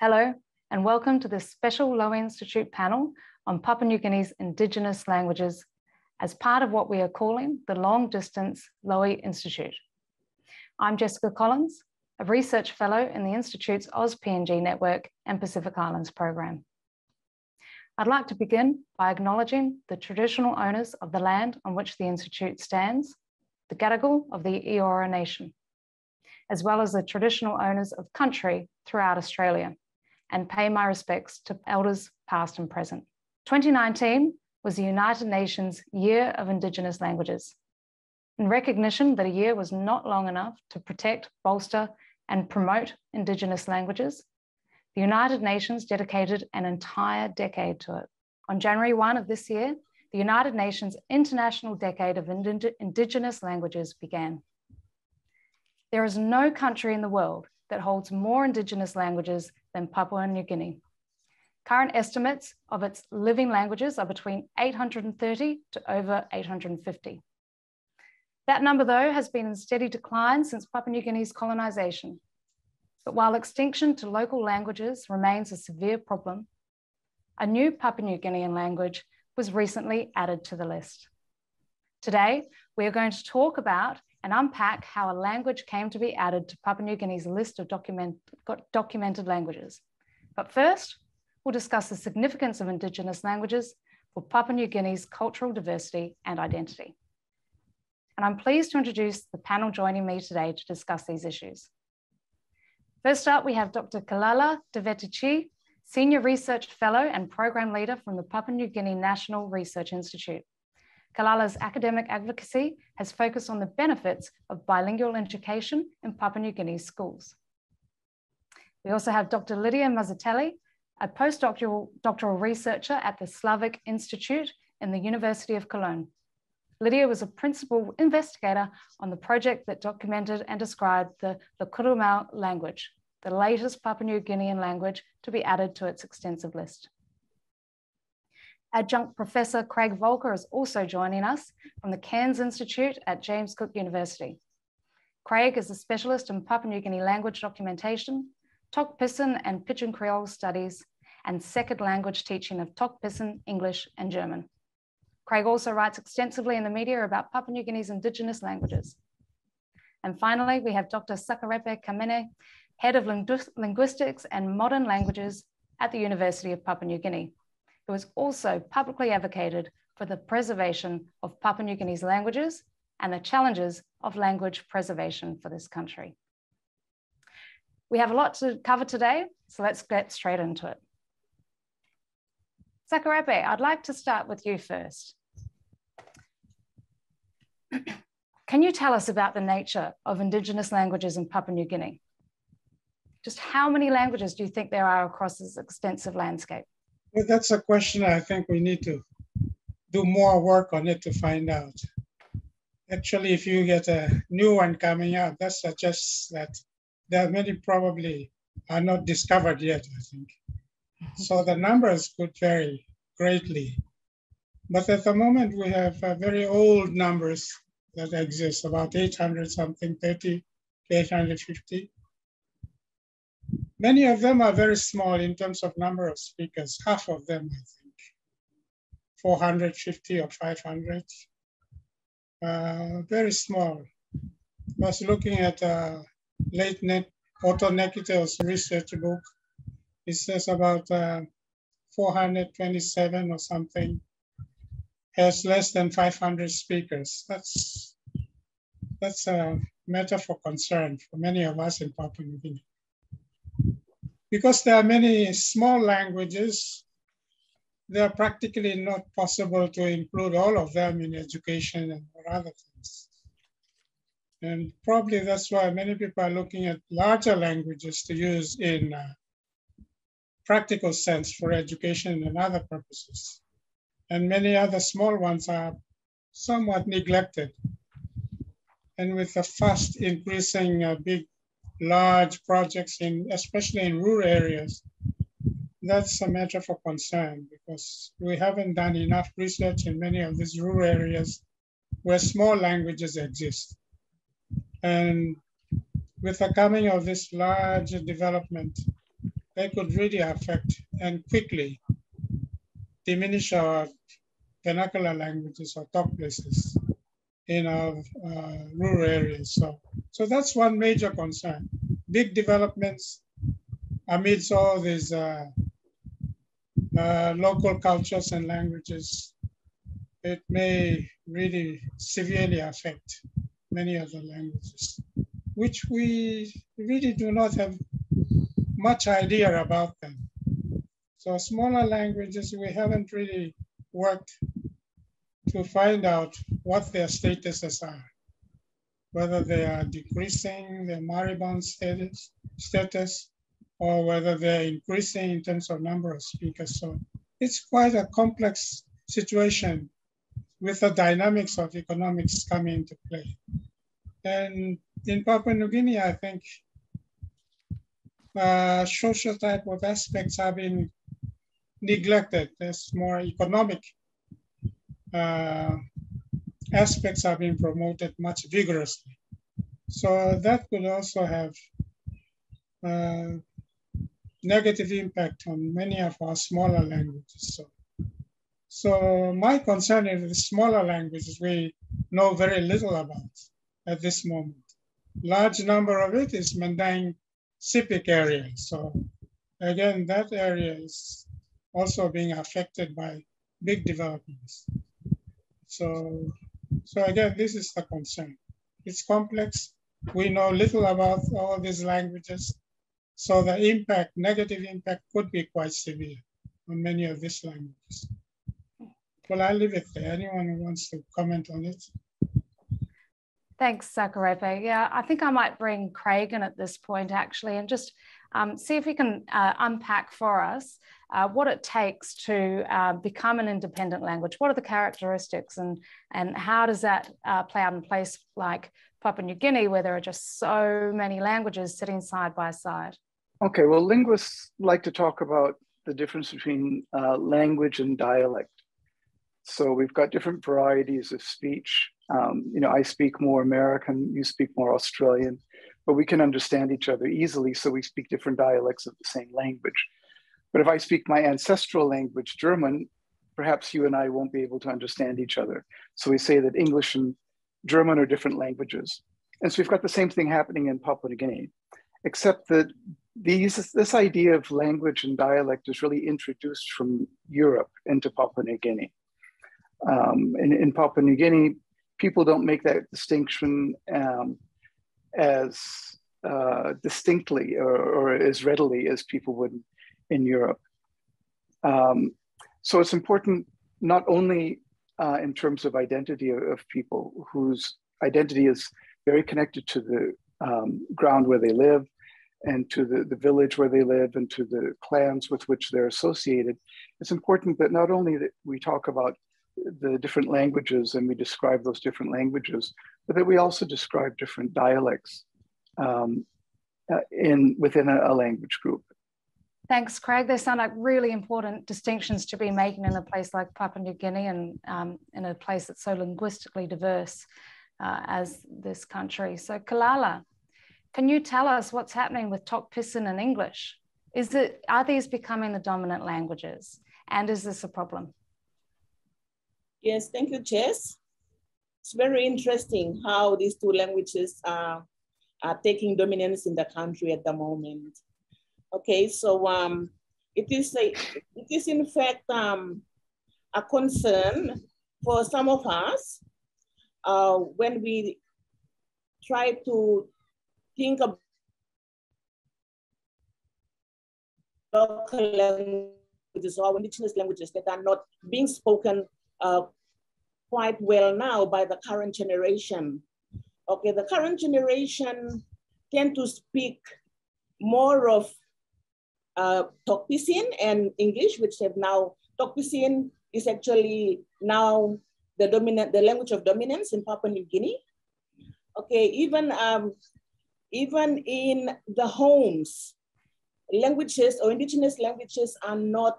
Hello, and welcome to this special Lowy Institute panel on Papua New Guinea's Indigenous languages as part of what we are calling the Long Distance Lowy Institute. I'm Jessica Collins, a research fellow in the Institute's AusPNG network and Pacific Islands program. I'd like to begin by acknowledging the traditional owners of the land on which the Institute stands, the Gadigal of the Eora Nation as well as the traditional owners of country throughout Australia, and pay my respects to elders past and present. 2019 was the United Nations Year of Indigenous Languages. In recognition that a year was not long enough to protect, bolster, and promote Indigenous languages, the United Nations dedicated an entire decade to it. On January 1 of this year, the United Nations International Decade of Indigenous Languages began. There is no country in the world that holds more Indigenous languages than Papua New Guinea. Current estimates of its living languages are between 830 to over 850. That number, though, has been in steady decline since Papua New Guinea's colonisation. But while extinction to local languages remains a severe problem, a new Papua New Guinean language was recently added to the list. Today, we are going to talk about and unpack how a language came to be added to Papua New Guinea's list of document, documented languages. But first, we'll discuss the significance of Indigenous languages for Papua New Guinea's cultural diversity and identity. And I'm pleased to introduce the panel joining me today to discuss these issues. First up, we have Dr. Kilala Devette-Chee, Senior Research Fellow and Program Leader from the Papua New Guinea National Research Institute. Kilala's academic advocacy has focused on the benefits of bilingual education in Papua New Guinea schools. We also have Dr. Lidia Mazzitelli, a postdoctoral doctoral researcher at the Slavic Institute in the University of Cologne. Lidia was a principal investigator on the project that documented and described the Lakurumau language, the latest Papua New Guinean language to be added to its extensive list. Adjunct Professor Craig Volker is also joining us from the Cairns Institute at James Cook University. Craig is a specialist in Papua New Guinea language documentation, Tok Pisin and Pidgin Creole studies, and second language teaching of Tok Pisin, English, and German. Craig also writes extensively in the media about Papua New Guinea's indigenous languages. And finally, we have Dr. Sakarepe Kamene, Head of Linguistics and Modern Languages at the University of Papua New Guinea who has also publicly advocated for the preservation of Papua New Guinea's languages and the challenges of language preservation for this country. We have a lot to cover today, so let's get straight into it. Sakarepe, I'd like to start with you first. Can you tell us about the nature of Indigenous languages in Papua New Guinea? Just how many languages do you think there are across this extensive landscape? Well, that's a question I think we need to do more work on it to find out. Actually, if you get a new one coming out, that suggests that there are many probably are not discovered yet, I think. So the numbers could vary greatly. But at the moment, we have uh, very old numbers that exist, about 800 something, 30 to 850. Many of them are very small in terms of number of speakers, half of them, I think, 450 or 500. Uh, very small. I was looking at uh, late net Otto Nekitel's research book. It says about uh, 427 or something has less than 500 speakers. That's that's a matter for concern for many of us in Papua New Guinea because there are many small languages, they are practically not possible to include all of them in education and other things. And probably that's why many people are looking at larger languages to use in uh, practical sense for education and other purposes. And many other small ones are somewhat neglected. And with the fast increasing uh, big large projects in, especially in rural areas, that's a matter for concern because we haven't done enough research in many of these rural areas where small languages exist. And with the coming of this large development, they could really affect and quickly diminish our vernacular languages or Tokples in our uh, rural areas. So, so that's one major concern. Big developments amidst all these uh, uh, local cultures and languages, it may really severely affect many other languages, which we really do not have much idea about them. So smaller languages, we haven't really worked to find out what their statuses are, whether they are decreasing their moribund status, status or whether they're increasing in terms of number of speakers. So it's quite a complex situation with the dynamics of economics coming into play. And in Papua New Guinea, I think uh, social type of aspects have been neglected. There's more economic uh, aspects are being promoted much vigorously. So that could also have uh, negative impact on many of our smaller languages. So, so my concern is the smaller languages we know very little about at this moment. Large number of it is Madang Sepik area. So again, that area is also being affected by big developments. So, so again, this is the concern. It's complex. We know little about all these languages. So the impact, negative impact could be quite severe on many of these languages. Well, I'll leave it there. Anyone who wants to comment on it? Thanks, Sakarepe. Yeah, I think I might bring Craig in at this point actually and just um, see if he can uh, unpack for us uh, what it takes to uh, become an independent language. What are the characteristics and, and how does that uh, play out in place like Papua New Guinea where there are just so many languages sitting side by side? Okay, well, linguists like to talk about the difference between uh, language and dialect. So we've got different varieties of speech. Um, you know, I speak more American, you speak more Australian, but we can understand each other easily. So we speak different dialects of the same language. But if I speak my ancestral language, German, perhaps you and I won't be able to understand each other. So we say that English and German are different languages. And so we've got the same thing happening in Papua New Guinea, except that these, this idea of language and dialect is really introduced from Europe into Papua New Guinea. Um, in, in, Papua New Guinea, people don't make that distinction um, as uh, distinctly or, or, as readily as people would in Europe. Um, so it's important not only uh, in terms of identity of, of, people whose identity is very connected to the um, ground where they live, and to the, the village where they live and to the clans with which they're associated, it's important that not only that we talk about the different languages and we describe those different languages, but that we also describe different dialects um, uh, in within a, a, language group. Thanks, Craig. They sound like really important distinctions to be making in a place like Papua New Guinea and um, in a place that's so linguistically diverse uh, as this country. So, Kilala, can you tell us what's happening with Tok Pisin and English? Is it, are these becoming the dominant languages? And is this a problem? Yes, thank you, Jess. It's very interesting how these two languages are, are taking dominance in the country at the moment. Okay, so um, it is a, it is in fact um, a concern for some of us uh, when we try to think of local languages or indigenous languages that are not being spoken uh, quite well now by the current generation. Okay, the current generation tend to speak more of uh, Tok Pisin and English, which have now, Tok Pisin is actually now the dominant, the language of dominance in Papua New Guinea. Okay, even um, even in the homes, languages or indigenous languages are not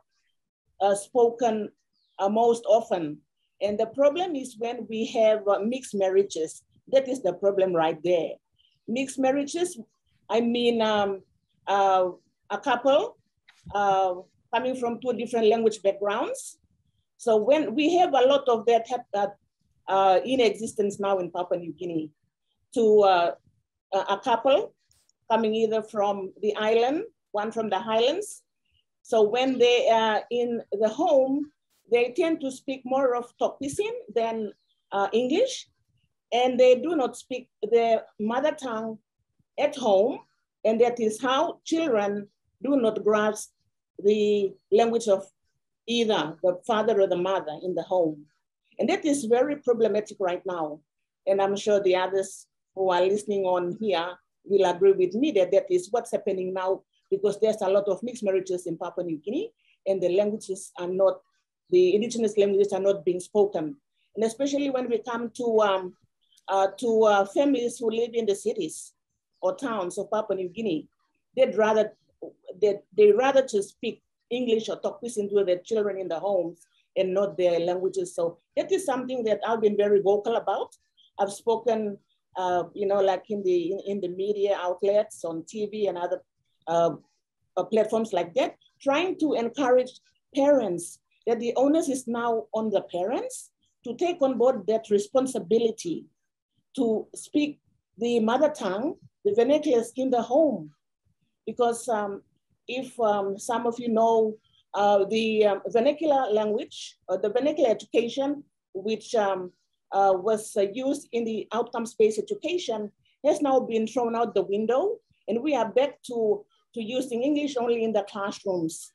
uh, spoken uh, most often. And the problem is when we have uh, mixed marriages, that is the problem right there. Mixed marriages, I mean um, uh, a couple uh, coming from two different language backgrounds. So when we have a lot of that uh, in existence now in Papua New Guinea, to uh, a couple coming either from the island, one from the highlands. So when they are in the home, they tend to speak more of Tok Pisin than uh, English, and they do not speak their mother tongue at home, and that is how children do not grasp the language of either the father or the mother in the home. And that is very problematic right now. And I'm sure the others who are listening on here will agree with me that that is what's happening now because there's a lot of mixed marriages in Papua New Guinea and the languages are not, the indigenous languages are not being spoken. And especially when we come to, um, uh, to uh, families who live in the cities or towns of Papua New Guinea, they'd rather, they they rather to speak English or Tok Pisin to their children in the homes and not their languages. So that is something that I've been very vocal about. I've spoken, uh, you know, like in the in, in, the media outlets, on TV and other uh, uh, platforms like that, trying to encourage parents that the onus is now on the parents to take on board that responsibility to speak the mother tongue, the vernaculars in the home. Because um, if um, some of you know uh, the um, vernacular language, uh, the vernacular education, which um, uh, was uh, used in the outcomes-based education, has now been thrown out the window, and we are back to, to using English only in the classrooms.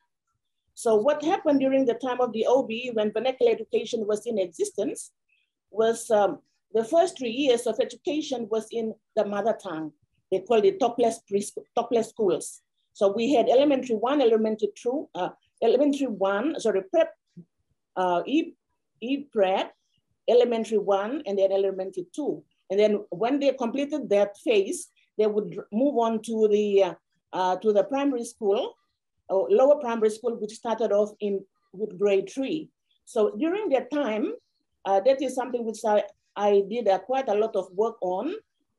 So what happened during the time of the OBE when vernacular education was in existence was um, the first three years of education was in the mother tongue. They called it Tokples, Tokples schools. So we had elementary one, elementary two, uh, elementary one, sorry, prep, uh, e, e prep, elementary one, and then elementary two. And then when they completed that phase, they would move on to the uh, uh, to the primary school, or lower primary school, which started off in with grade three. So during that time, uh, that is something which I, I did uh, quite a lot of work on,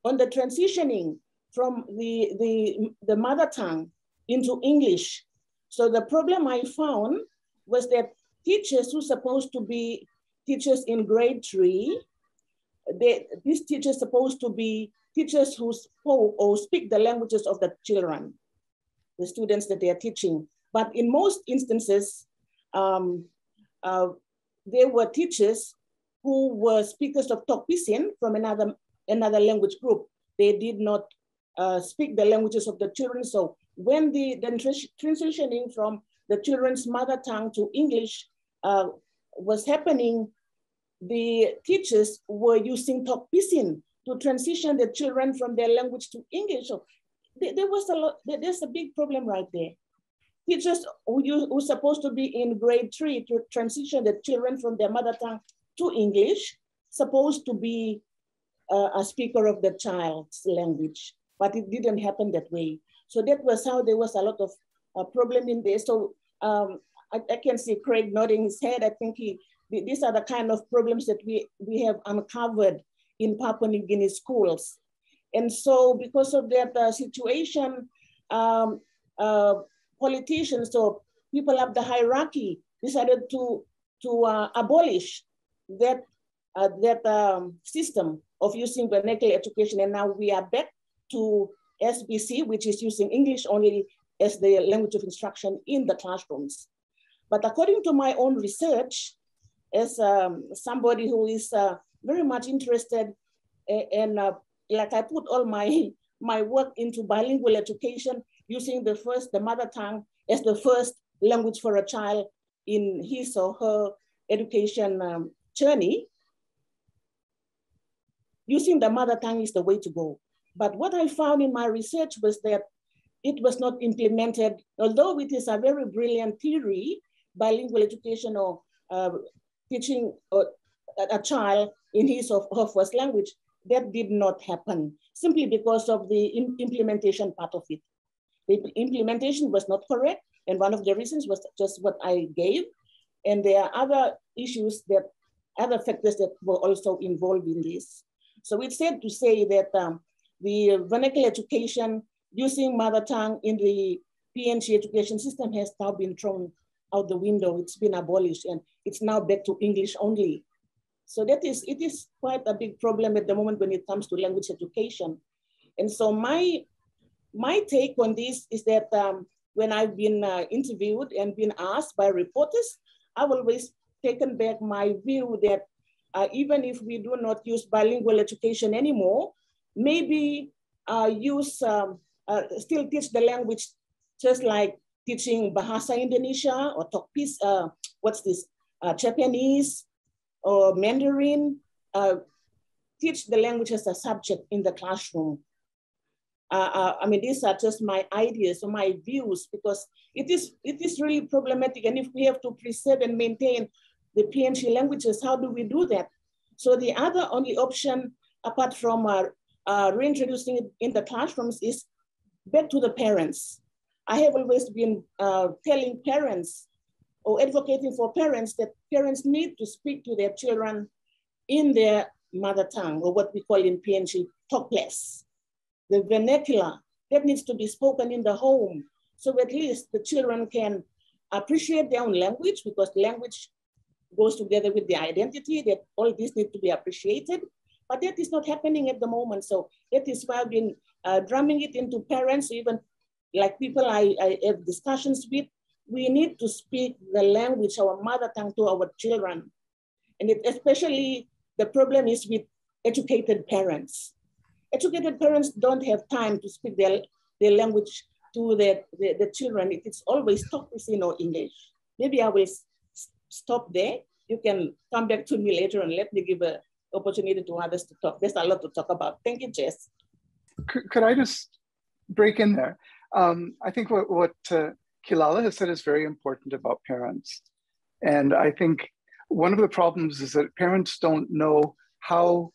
on the transitioning from the, the, the mother tongue into English. So the problem I found was that teachers who supposed to be teachers in grade three, they, these teachers supposed to be teachers who spoke or speak the languages of the children, the students that they are teaching. But in most instances, um, uh, there were teachers who were speakers of Tok Pisin from another, another language group. They did not uh, speak the languages of the children. So when the then transitioning from the children's mother tongue to English uh, was happening, the teachers were using Tok Pisin to transition the children from their language to English. So there was a lot, there's a big problem right there. Teachers who, who supposed to be in grade three to transition the children from their mother tongue to English, supposed to be uh, a speaker of the child's language, but it didn't happen that way. So that was how there was a lot of uh, problem in there. So um, I, I, can see Craig nodding his head. I think he, these are the kind of problems that we, we have uncovered in Papua New Guinea schools. And so because of that uh, situation, um, uh, politicians or people up the hierarchy decided to, to uh, abolish that, uh, that um, system of using vernacular education. And now we are back to SBC, which is using English only as the language of instruction in the classrooms. But according to my own research, as um, somebody who is uh, very much interested in uh, like I put all my, my work into bilingual education using the first, the mother tongue as the first language for a child in his or her education um, journey, using the mother tongue is the way to go. But what I found in my research was that it was not implemented, although it is a very brilliant theory, bilingual education or uh, teaching a, a child in his or her first language, that did not happen simply because of the implementation part of it. The implementation was not correct. And one of the reasons was just what I gave. And there are other issues that, other factors that were also involved in this. So it's said to say that um, the vernacular education using mother tongue in the PNG education system has now been thrown out the window. It's been abolished and it's now back to English only. So that is, it is quite a big problem at the moment when it comes to language education. And so my, my take on this is that um, when I've been uh, interviewed and been asked by reporters, I've always taken back my view that uh, even if we do not use bilingual education anymore, maybe uh, use, um, uh, still teach the language just like teaching Bahasa Indonesia or piece, uh, what's this, uh, Japanese or Mandarin, uh, teach the language as a subject in the classroom. Uh, uh, I mean, these are just my ideas or my views because it is, it is really problematic. And if we have to preserve and maintain the PNG languages, how do we do that? So the other only option apart from uh, uh, reintroducing it in the classrooms is back to the parents. I have always been uh, telling parents or advocating for parents that parents need to speak to their children in their mother tongue or what we call in PNG Tokples. The vernacular that needs to be spoken in the home. So at least the children can appreciate their own language because language goes together with the identity that all these need to be appreciated. But that is not happening at the moment. So that is why I've been uh, drumming it into parents, even like people I, I have discussions with, we need to speak the language, our mother tongue to our children. And it, especially the problem is with educated parents. Educated parents don't have time to speak their, their language to their, their, their children. It is always talk in or English. Maybe I will stop there. You can come back to me later and let me give an opportunity to others to talk. There's a lot to talk about. Thank you, Jess. Could, could I just break in there? Um, I think what, what uh, Kilala has said is very important about parents. And I think one of the problems is that parents don't know how,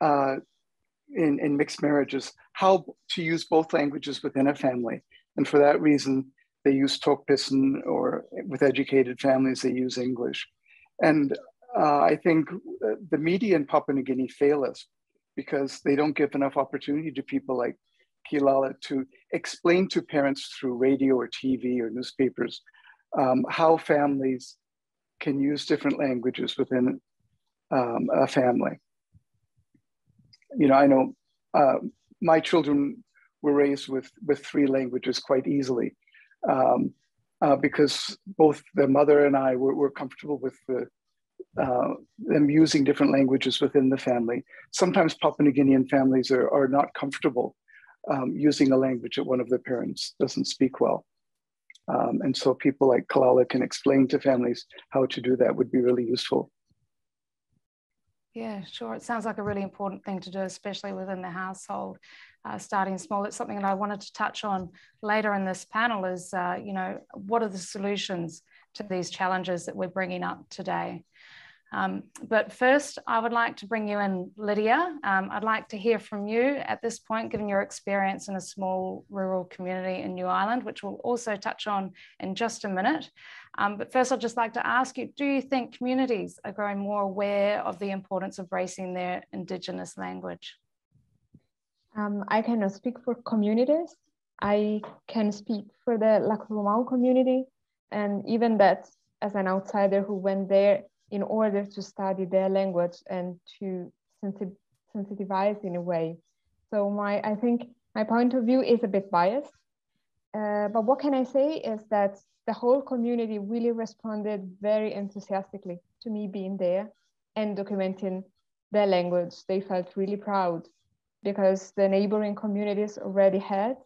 uh, in, in mixed marriages, how to use both languages within a family. And for that reason, they use Tokpisin or with educated families, they use English. And uh, I think the media in Papua New Guinea fail us because they don't give enough opportunity to people like Kilala to explain to parents through radio or TV or newspapers um, how families can use different languages within um, a family. You know, I know uh, my children were raised with, with three languages quite easily um, uh, because both the mother and I were, were comfortable with the, uh, them using different languages within the family. Sometimes Papua New Guinean families are, are not comfortable um, using a language that one of their parents doesn't speak well. Um, and so people like Kilala can explain to families how to do that would be really useful. Yeah, sure. It sounds like a really important thing to do, especially within the household, uh, starting small. It's something that I wanted to touch on later in this panel is, uh, you know, what are the solutions to these challenges that we're bringing up today? Um, but first, I would like to bring you in, Lidia. Um, I'd like to hear from you at this point, given your experience in a small rural community in New Ireland, which we'll also touch on in just a minute. Um, but first, I'd just like to ask you, do you think communities are growing more aware of the importance of bracing their Indigenous language? Um, I cannot speak for communities. I can speak for the Lakurumau community. And even that, as an outsider who went there, in order to study their language and to sensi sensitivize in a way. So my, I think my point of view is a bit biased, uh, but what can I say is that the whole community really responded very enthusiastically to me being there and documenting their language. They felt really proud because the neighboring communities already had.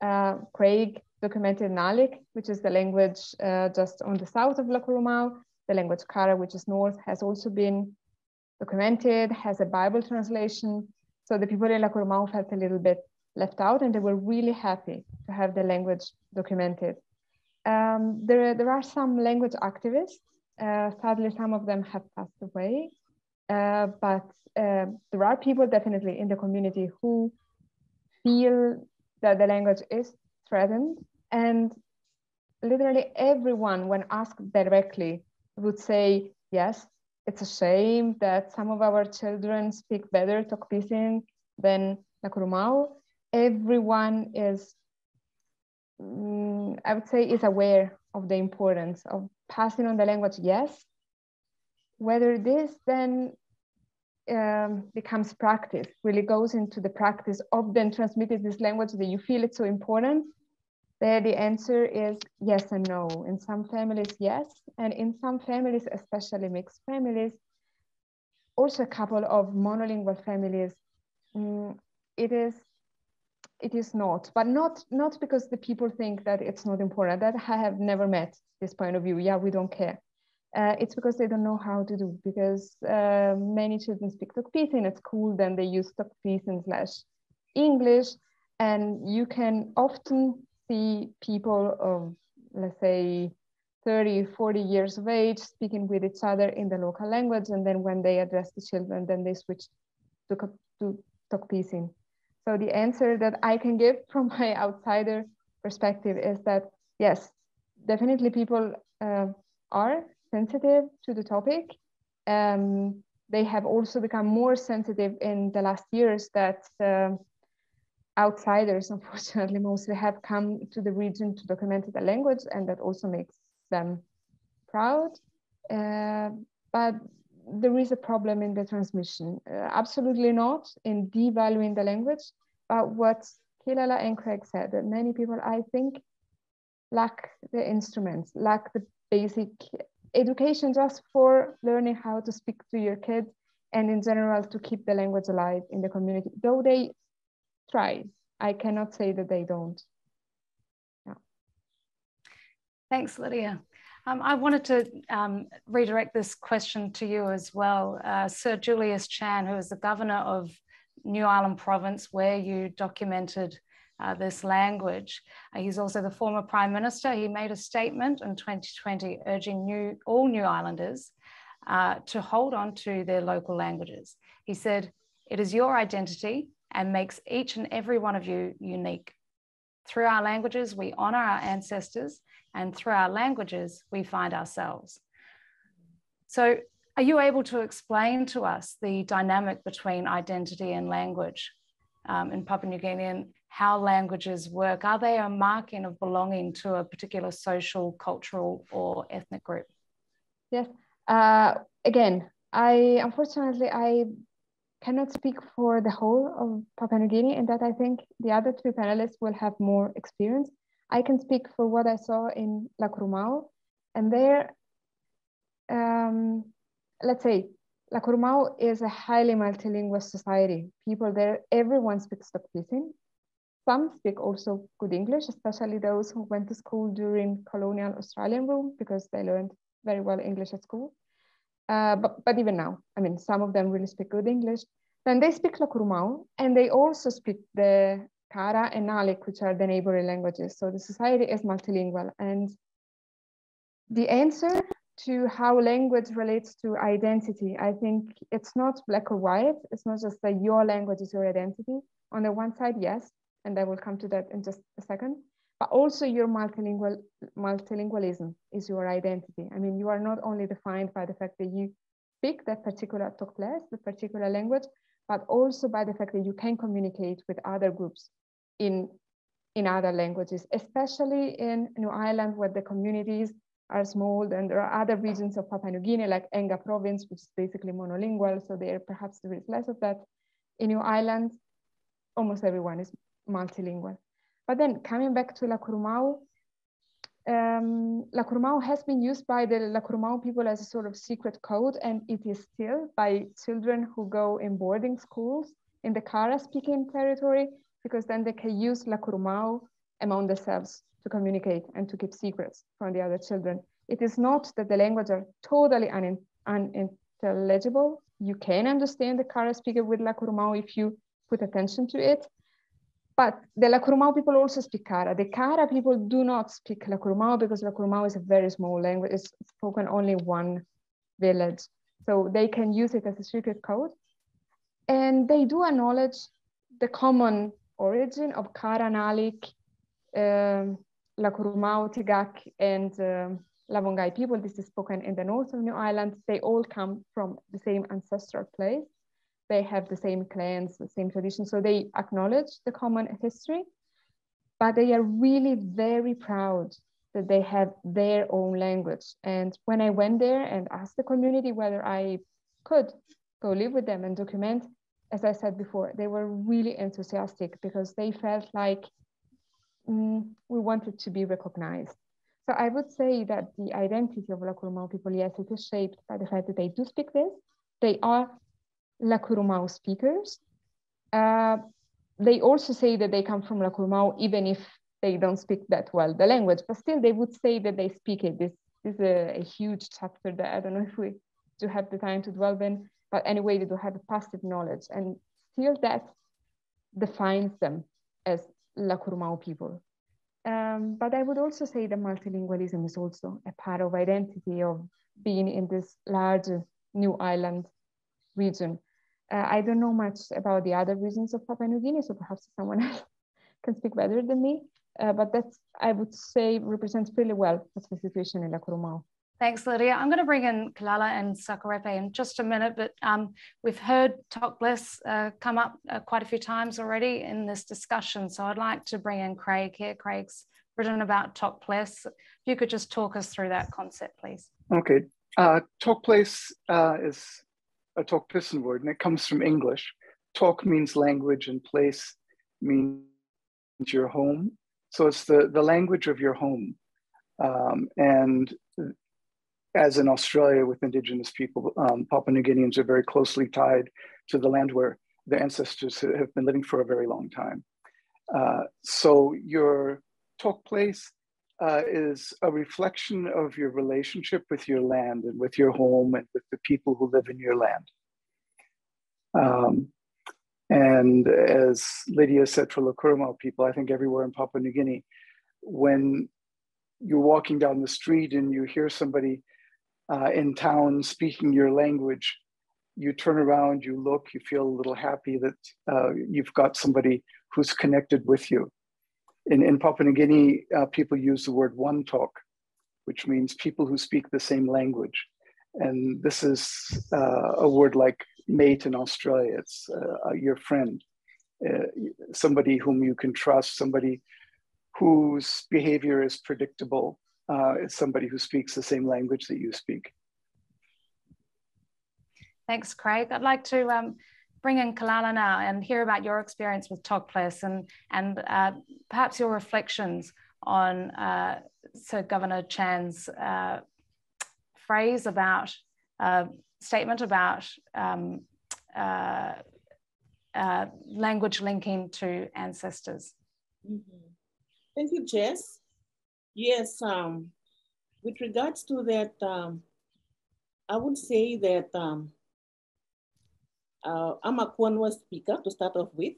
Uh, Craig documented Nalik, which is the language uh, just on the south of Lakurumau, the language Kara, which is north, has also been documented, has a Bible translation. So the people in La Lakurumau felt a little bit left out and they were really happy to have the language documented. Um, there, there are some language activists. Uh, sadly, some of them have passed away. Uh, but uh, there are people definitely in the community who feel that the language is threatened. And literally everyone, when asked directly, would say, yes, it's a shame that some of our children speak better Tokpisin than Lakurumau. Everyone is mm, I would say, is aware of the importance of passing on the language, yes. Whether this then um, becomes practice, really goes into the practice of then transmitting this language that you feel it's so important, there the answer is yes and no. In some families, yes. And in some families, especially mixed families, also a couple of monolingual families, um, it is it is not, but not not because the people think that it's not important. That I have never met this point of view. Yeah, we don't care. Uh, it's because they don't know how to do. Because uh, many children speak Tokpisin at school, then they use Tokpisin slash English, and you can often see people of let's say 30, 40 years of age speaking with each other in the local language. And then when they address the children, then they switch to, to Tokpisin. So the answer that I can give from my outsider perspective is that, yes, definitely people uh, are sensitive to the topic. Um, they have also become more sensitive in the last years that uh, outsiders, unfortunately, mostly have come to the region to document the language, and that also makes them proud. Uh, but there is a problem in the transmission. Uh, absolutely not in devaluing the language, but what Kilala and Craig said, that many people, I think, lack the instruments, lack the basic education just for learning how to speak to your kids and in general to keep the language alive in the community, though they try. I cannot say that they don't. Yeah. Thanks, Lidia. Um, I wanted to um, redirect this question to you as well. Uh, Sir Julius Chan, who is the governor of New Ireland province, where you documented uh, this language. Uh, he's also the former prime minister. He made a statement in 2020 urging new, all New Irelanders uh, to hold on to their local languages. He said, It is your identity and makes each and every one of you unique. Through our languages, we honor our ancestors and through our languages, we find ourselves. So, are you able to explain to us the dynamic between identity and language um, in Papua New Guinea and how languages work? Are they a marking of belonging to a particular social, cultural, or ethnic group? Yes. Uh, again, I unfortunately I cannot speak for the whole of Papua New Guinea, and that I think the other two panelists will have more experience. I can speak for what I saw in La Lakrumau, and there, um, let's say, La Lakrumau is a highly multilingual society. People there, everyone speaks Tokpisin. Some speak also good English, especially those who went to school during colonial Australian rule because they learned very well English at school. Uh, but, but even now, I mean, some of them really speak good English. Then they speak Lakrumau, and they also speak the Kara and Nalik, which are the neighboring languages. So the society is multilingual. And the answer to how language relates to identity, I think it's not black or white. It's not just that your language is your identity. On the one side, yes, and I will come to that in just a second. But also your multilingual multilingualism is your identity. I mean, you are not only defined by the fact that you speak that particular Tokples, the particular language, but also by the fact that you can communicate with other groups in, in other languages, especially in New Ireland where the communities are small and there are other regions of Papua New Guinea like Enga province, which is basically monolingual. So there perhaps there is less of that. In New Ireland, almost everyone is multilingual. But then coming back to Lakrumau, um, Lakrumau has been used by the Lakrumau people as a sort of secret code, and it is still by children who go in boarding schools in the Kara speaking territory because then they can use Lakrumau among themselves to communicate and to keep secrets from the other children. It is not that the language are totally un unintelligible. You can understand the Kara speaker with Lakrumau if you put attention to it. But the Lakrumau people also speak Kara. The Kara people do not speak Lakrumau because Lakrumau is a very small language. It's spoken only one village. So they can use it as a secret code. And they do acknowledge the common origin of Kara Nalik, um, Lakrumau, Tigak, and um, Lavongai people. This is spoken in the north of New Ireland. They all come from the same ancestral place. They have the same clans, the same traditions. So they acknowledge the common history. but they are really very proud that they have their own language. And when I went there and asked the community whether I could go live with them and document, as I said before, they were really enthusiastic because they felt like mm, we wanted to be recognized. So I would say that the identity of Lakurumau people, yes, it is shaped by the fact that they do speak this. They are Lakurumau speakers. Uh, they also say that they come from Lakurumau, even if they don't speak that well the language, but still they would say that they speak it. This, this is a, a huge chapter that I don't know if we do have the time to dwell in, but anyway, they do have a passive knowledge and still that defines them as Lakurumau people. Um, but I would also say that multilingualism is also a part of identity of being in this large New Ireland region. Uh, I don't know much about the other regions of Papua New Guinea, so perhaps someone else can speak better than me. Uh, but that's, I would say, represents really well what's the situation in La Lakurumau. Thanks, Lidia. I'm going to bring in Kilala and Sakarepe in just a minute, but um, we've heard Tokples uh, come up uh, quite a few times already in this discussion. So I'd like to bring in Craig here. Craig's written about Tokples. If you could just talk us through that concept, please. Okay. Uh, Tokples uh, is a Tokpisin word, and it comes from English. Tok means language, and place means your home. So it's the, the language of your home. Um, and as in Australia with indigenous people, um, Papua New Guineans are very closely tied to the land where their ancestors have been living for a very long time. Uh, so your Tokples uh, is a reflection of your relationship with your land and with your home and with the people who live in your land. Um, and as Lidia said for Lakurumau people, I think everywhere in Papua New Guinea, when you're walking down the street and you hear somebody uh, in town speaking your language, you turn around, you look, you feel a little happy that uh, you've got somebody who's connected with you. In, in Papua New Guinea, uh, people use the word wantok, which means people who speak the same language. And this is uh, a word like mate in Australia. It's uh, your friend, uh, somebody whom you can trust, somebody whose behavior is predictable, uh, is somebody who speaks the same language that you speak. Thanks, Craig. I'd like to um, bring in Kilala now and hear about your experience with Tokples and, and uh, perhaps your reflections on uh, Sir Governor Chan's uh, phrase about, uh, statement about um, uh, uh, language linking to ancestors. Mm -hmm. Thank you, Jess. Yes, um, with regards to that, um, I would say that um, uh, I'm a Kuanua speaker to start off with.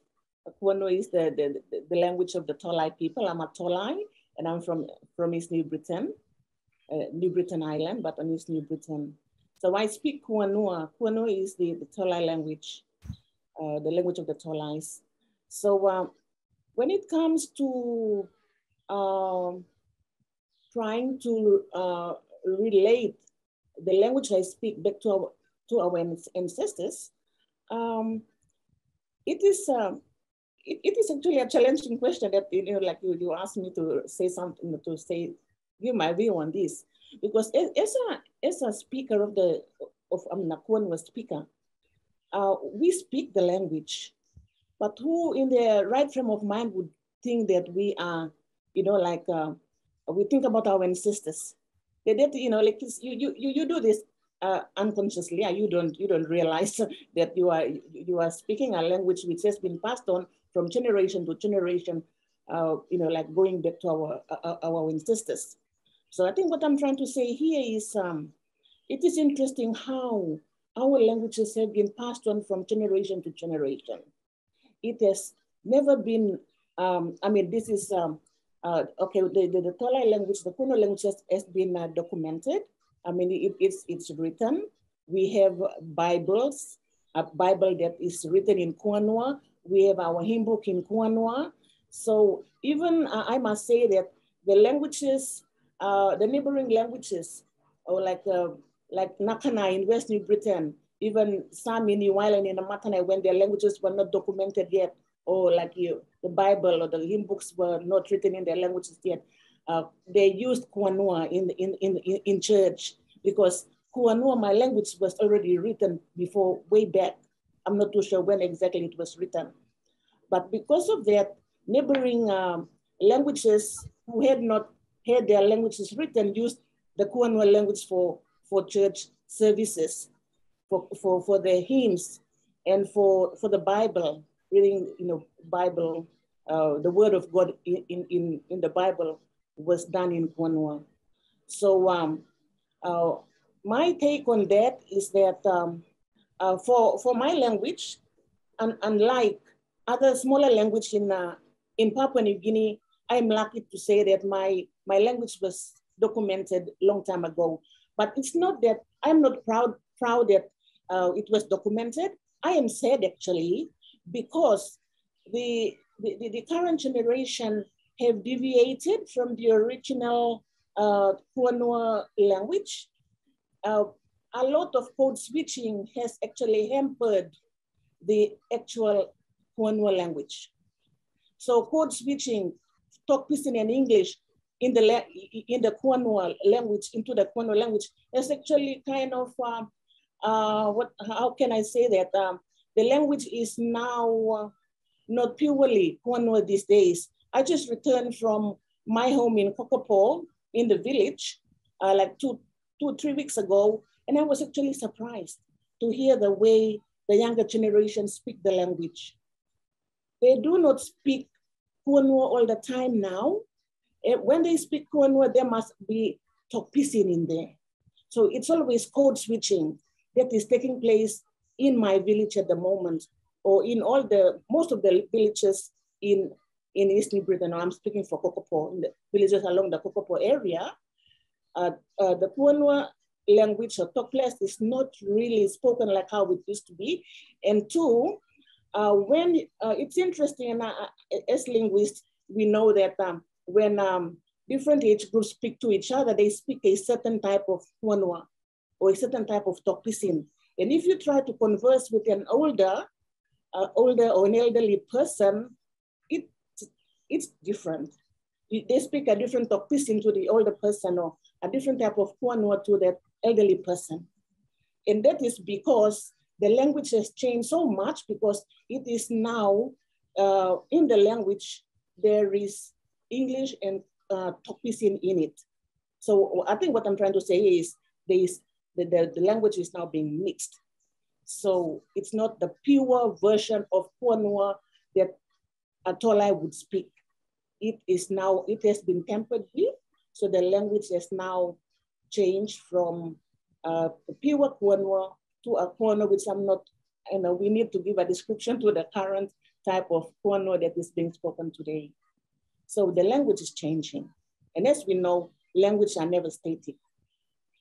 Kuanua is the, the, the language of the Tolai people. I'm a Tolai and I'm from, from East New Britain, uh, New Britain Island, but on East New Britain. So I speak Kuanua. Kuanua is the, the Tolai language, uh, the language of the Tolais. So um, when it comes to um, trying to uh, relate the language I speak back to our, to our ancestors, um, it is um, it, it is actually a challenging question that you know, like you, you asked me to say something to say give my view on this. Because as a as a speaker of the of um, Nakuan was speaker, uh, we speak the language, but who in their right frame of mind would think that we are, you know, like uh, we think about our ancestors. They did, you know, like you you you do this uh, unconsciously. You don't you don't realize that you are you are speaking a language which has been passed on from generation to generation. Uh, you know, like going back to our uh, our ancestors. So I think what I'm trying to say here is um, it is interesting how our languages have been passed on from generation to generation. It has never been, um, I mean, this is um, uh, okay, the, the, the Tolai language, the Kuno language has, has been uh, documented. I mean, it, it's, it's written. We have Bibles, a Bible that is written in Kuanua. We have our hymn book in Kuanua. So even, uh, I must say that the languages, uh, the neighboring languages, or like, uh, like Nakana in West New Britain, even some in New Ireland in the Matanai, when their languages were not documented yet, or like you, the Bible or the hymn books were not written in their languages yet, uh, they used Kuanua in, in, in, in church because Kuanua, my language, was already written before, way back. I'm not too sure when exactly it was written. But because of that, neighboring um, languages who had not had their languages written used the Kuanua language for, for church services, for, for, for the hymns, and for, for the Bible, reading, you know, Bible, uh, the word of God in, in, in the Bible was done in Kuanua. So um, uh, my take on that is that um, uh, for, for my language, and unlike other smaller language in, uh, in Papua New Guinea, I'm lucky to say that my, my language was documented long time ago. But it's not that I'm not proud, proud that uh, it was documented. I am sad actually, because the, the, the current generation have deviated from the original uh, Kuanua language. Uh, a lot of code switching has actually hampered the actual Kuanua language. So code switching, Tok Pisin and English in the, in the Kuanua language, into the Kuanua language, is actually kind of, um, uh, what, how can I say that? Um, the language is now uh, not purely Kuanua these days. I just returned from my home in Kokopo in the village, uh, like two, two, three weeks ago, and I was actually surprised to hear the way the younger generation speak the language. They do not speak Kuanua all the time now. When they speak Kuanua, there must be Tok Pisin in there. So it's always code switching that is taking place in my village at the moment, or in all the, most of the villages in, in East New Britain. I'm speaking for Kokopo, in the villages along the Kokopo area. Uh, uh, the Kuanua language or Tokples is not really spoken like how it used to be. And two, uh, when uh, it's interesting, uh, as linguists, we know that um, when um, different age groups speak to each other, they speak a certain type of Kuanua or a certain type of Tok Pisin. And if you try to converse with an older, uh, older or an elderly person, it's different. They speak a different Tok Pisin to the older person or a different type of Kuanua to that elderly person. And that is because the language has changed so much because it is now uh, in the language, there is English and uh, Tok Pisin in it. So I think what I'm trying to say is there is the, the, the language is now being mixed. So it's not the pure version of Kuanua that a Tolai would speak. It is now, it has been tampered with. So the language has now changed from uh, pure Kuanua to a Kuanua, which I'm not, you know, we need to give a description to the current type of Kuanua that is being spoken today. So the language is changing. And as we know, language are never static.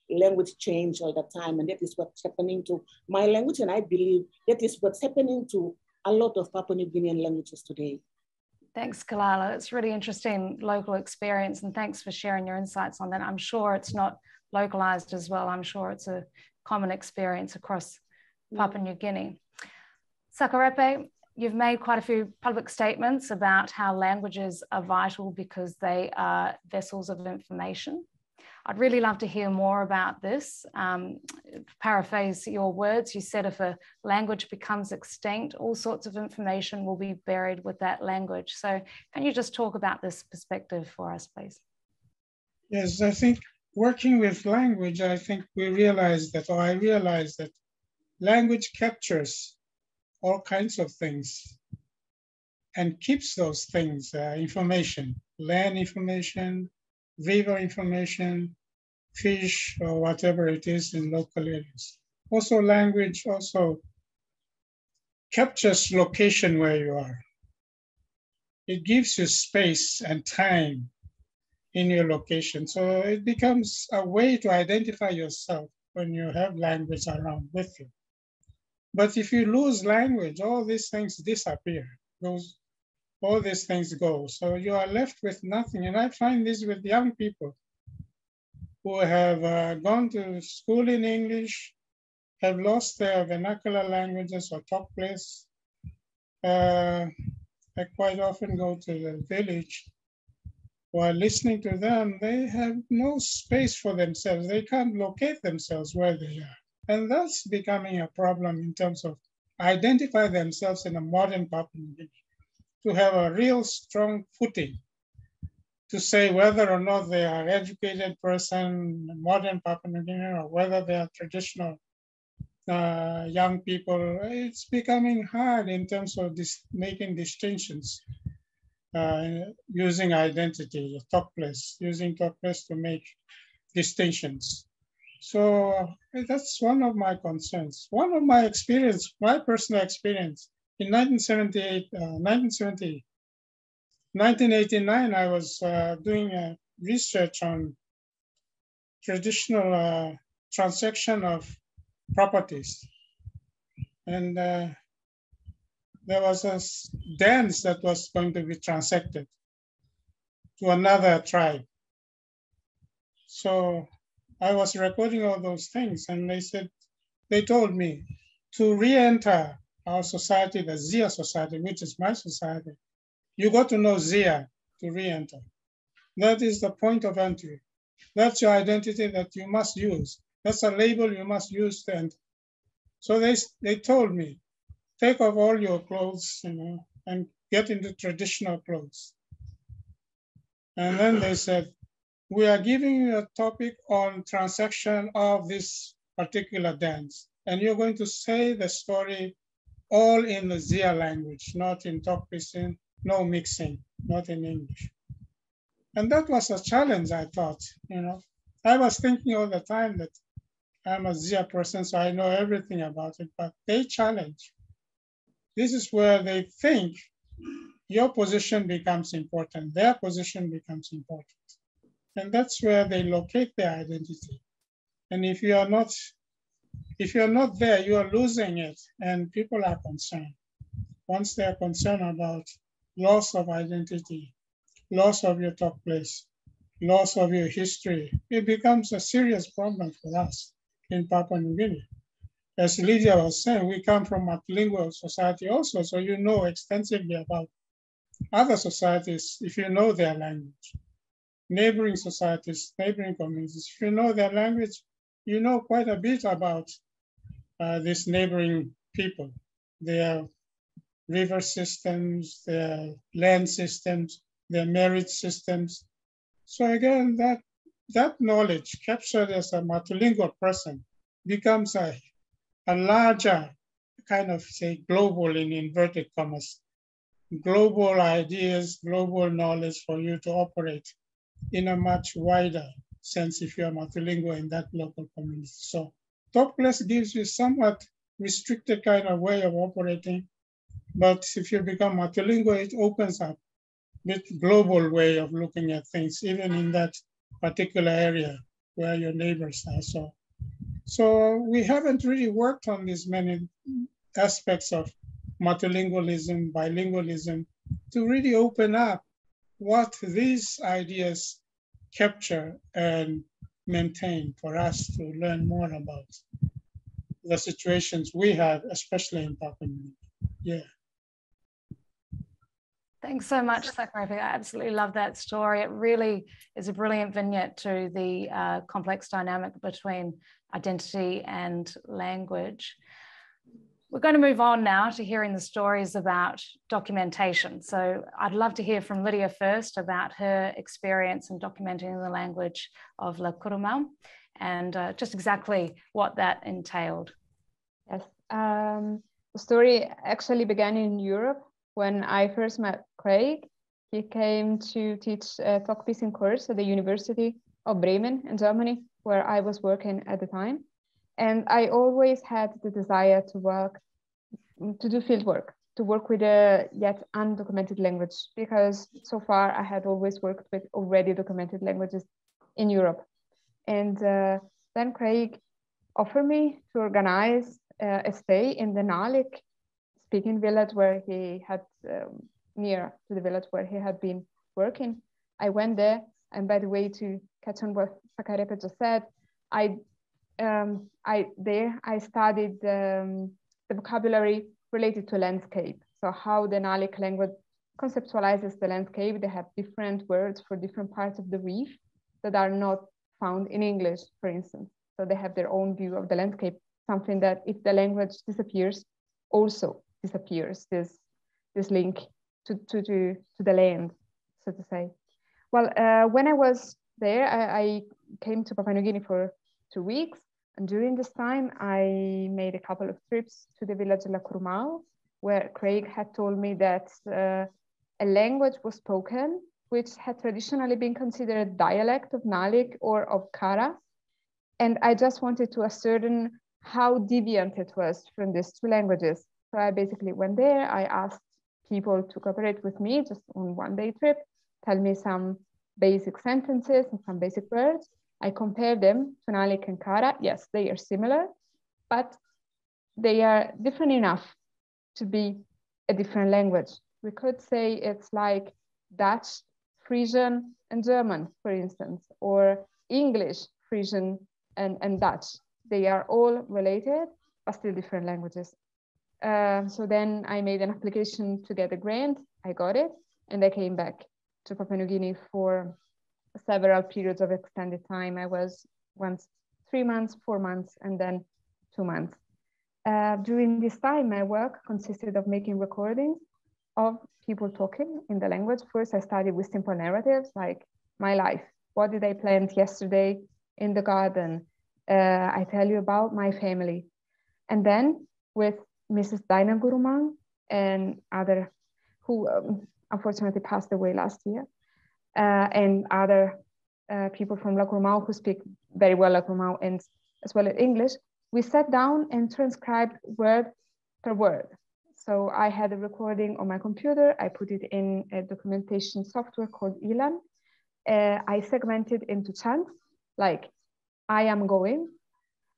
Language change all the time. And that is what's happening to my language. And I believe that is what's happening to a lot of Papua New Guinean languages today. Thanks, Kilala. It's really interesting local experience. And thanks for sharing your insights on that. I'm sure it's not localized as well. I'm sure it's a common experience across Papua New Guinea. Sakarepe, you've made quite a few public statements about how languages are vital because they are vessels of information. I'd really love to hear more about this. Um, paraphrase your words, you said if a language becomes extinct, all sorts of information will be buried with that language. So can you just talk about this perspective for us, please? Yes, I think working with language, I think we realize that, or I realize that language captures all kinds of things and keeps those things, uh, information, land information, river information, fish, or whatever it is in local areas. Also language also captures location where you are. It gives you space and time in your location. So it becomes a way to identify yourself when you have language around with you. But if you lose language, all these things disappear. All these things go. So you are left with nothing. And I find this with young people who have uh, gone to school in English, have lost their vernacular languages or Tokples, uh, I quite often go to the village. While listening to them, they have no space for themselves. They can't locate themselves where they are. And that's becoming a problem in terms of identify themselves in a modern Papua to have a real strong footing to say whether or not they are educated person, modern Papua New Guinea, or whether they are traditional uh, young people, it's becoming hard in terms of this, making distinctions uh, using identity, place, using place to make distinctions. So that's one of my concerns. One of my experience, my personal experience in 1978, uh, 1970, 1989, I was uh, doing a research on traditional uh, transaction of properties. And uh, there was a dance that was going to be transacted to another tribe. So I was recording all those things and they said, they told me to re-enter our society, the Zia society, which is my society, you got to know Zia to re-enter. That is the point of entry. That's your identity that you must use. That's a label you must use to enter. So they, they told me, take off all your clothes, you know, and get into traditional clothes. And then they said, we are giving you a topic on transaction of this particular dance. And you're going to say the story all in the Zia language, not in Tok Pisin, no mixing, not in English. And that was a challenge, I thought, you know. I was thinking all the time that I'm a Zia person, so I know everything about it, but they challenge. This is where they think your position becomes important, their position becomes important. And that's where they locate their identity. And if you are not, if you're not there, you are losing it and people are concerned. Once they're concerned about loss of identity, loss of your Tokples, loss of your history, it becomes a serious problem for us in Papua New Guinea. As Lidia was saying, we come from a lingual society also, so you know extensively about other societies if you know their language neighboring societies, neighboring communities. If you know their language, you know quite a bit about uh, these neighboring people, their river systems, their land systems, their marriage systems. So again, that, that knowledge captured as a multilingual person becomes a, a larger kind of say global in inverted commas, global ideas, global knowledge for you to operate in a much wider sense if you're multilingual in that local community. So place gives you somewhat restricted kind of way of operating, but if you become multilingual, it opens up with global way of looking at things, even in that particular area where your neighbors are. So, so we haven't really worked on these many aspects of multilingualism, bilingualism, to really open up what these ideas capture and maintain for us to learn more about the situations we have, especially in Papua New Guinea. Yeah. Thanks so much, Sakarepe. I absolutely love that story. It really is a brilliant vignette to the uh, complex dynamic between identity and language. We're going to move on now to hearing the stories about documentation. So I'd love to hear from Lidia first about her experience in documenting the language of Lakurumau and uh, just exactly what that entailed. Yes, um, the story actually began in Europe when I first met Craig. He came to teach a Tok Pisin course at the University of Bremen in Germany, where I was working at the time. And I always had the desire to work to do field work, to work with a yet undocumented language, because so far I had always worked with already documented languages in Europe. And uh, then Craig offered me to organize uh, a stay in the Nalik speaking village where he had um, near to the village where he had been working. I went there, and by the way, to catch on what Sakarepe just said, I um, I there I studied um, the vocabulary related to landscape. So how the Nalik language conceptualizes the landscape. They have different words for different parts of the reef that are not found in English, for instance. So they have their own view of the landscape, something that if the language disappears, also disappears, this, this link to, to, to, to the land, so to say. Well, uh, when I was there, I, I came to Papua New Guinea for two weeks. And during this time, I made a couple of trips to the village of Lakurumau, where Craig had told me that uh, a language was spoken which had traditionally been considered dialect of Nalik or of Kara. And I just wanted to ascertain how deviant it was from these two languages. So I basically went there, I asked people to cooperate with me just on one day trip, tell me some basic sentences and some basic words. I compare them to Nalik and Kara. Yes, they are similar, but they are different enough to be a different language. We could say it's like Dutch, Frisian, and German, for instance, or English, Frisian, and, and Dutch. They are all related, but still different languages. Uh, so then I made an application to get a grant. I got it, and I came back to Papua New Guinea for several periods of extended time. I was once three months, four months, and then two months. Uh, during this time, my work consisted of making recordings of people talking in the language. First, I started with simple narratives like my life. What did I plant yesterday in the garden? Uh, I tell you about my family. And then with Mrs. Daina Guruman and other who um, unfortunately passed away last year, and other uh, people from Lakurumau who speak very well Lakurumau and as well as English, we sat down and transcribed word per word. So I had a recording on my computer. I put it in a documentation software called Elan. Uh, I segmented into chunks, like I am going,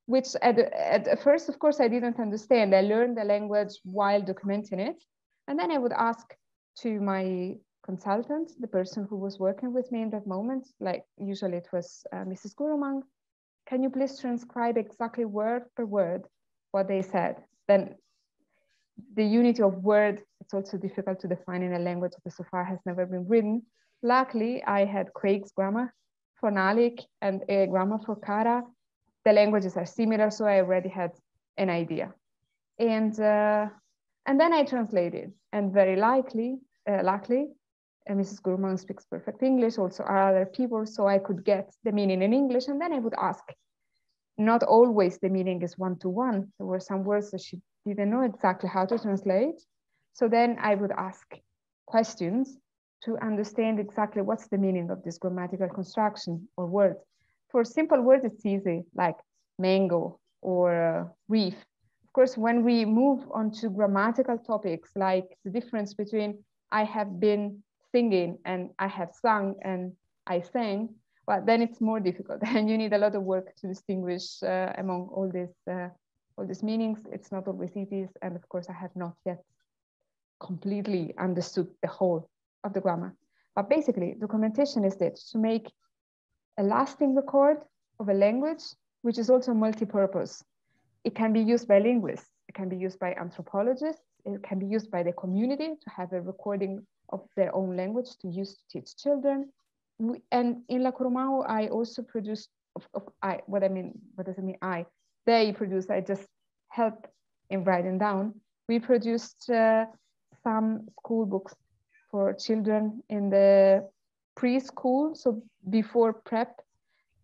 which at, at first, of course, I didn't understand. I learned the language while documenting it. And then I would ask to my consultant, the person who was working with me in that moment, like usually it was uh, Mrs. Gurumang, can you please transcribe exactly word per word what they said? Then the unity of word, it's also difficult to define in a language that so far has never been written. Luckily, I had Craig's grammar for Nalik and a grammar for Kara. The languages are similar, so I already had an idea. And, uh, and then I translated, and very likely, uh, luckily, Mrs. Gurman speaks perfect English, also other people, so I could get the meaning in English, and then I would ask. Not always the meaning is one-to-one. -one. There were some words that she didn't know exactly how to translate. So then I would ask questions to understand exactly what's the meaning of this grammatical construction or word. For simple words, it's easy, like mango or uh, reef. Of course, when we move on to grammatical topics, like the difference between I have been singing and I have sung and I sang, well, then it's more difficult and you need a lot of work to distinguish uh, among all these, uh, all these meanings. It's not always easy. And of course, I have not yet completely understood the whole of the grammar. But basically, documentation is that to make a lasting record of a language, which is also multi-purpose. It can be used by linguists, it can be used by anthropologists, it can be used by the community to have a recording of their own language to use to teach children. We, and in Lakurumau, I also produced, of, of, I, what I mean, what does it mean I? They produced, I just helped in writing down. We produced uh, some school books for children in the preschool, so before prep,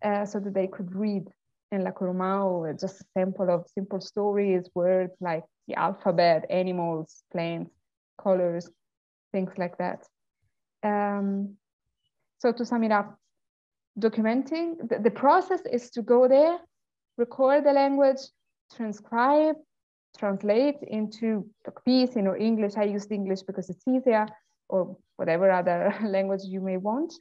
uh, so that they could read in Lakurumau, just a sample of simple stories, words like the alphabet, animals, plants, colors, things like that. Um, so to sum it up, documenting, the, the process is to go there, record the language, transcribe, translate into Pisin or English. I used English because it's easier, or whatever other language you may want,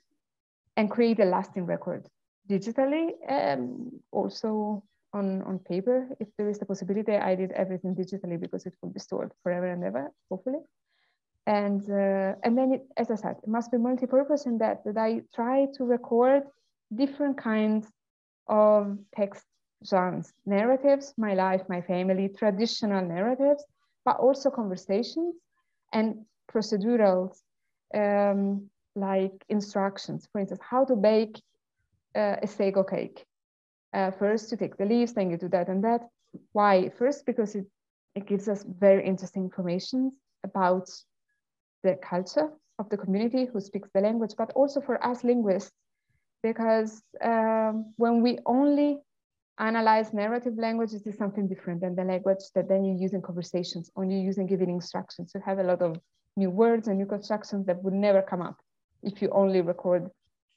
and create a lasting record digitally, um, also on, on paper. If there is the possibility, I did everything digitally because it will be stored forever and ever, hopefully and uh, and then it, as I said, it must be multi-purpose in that that I try to record different kinds of text genres, narratives, my life, my family, traditional narratives, but also conversations and procedurals um, like instructions. For instance, how to bake uh, a sago cake. Uh, first, you take the leaves, then you do that and that. Why? First, because it, it gives us very interesting information about the culture of the community who speaks the language, but also for us linguists, because um, when we only analyze narrative language, it is something different than the language that then you use in conversations, or you use in giving instructions. You have a lot of new words and new constructions that would never come up if you only record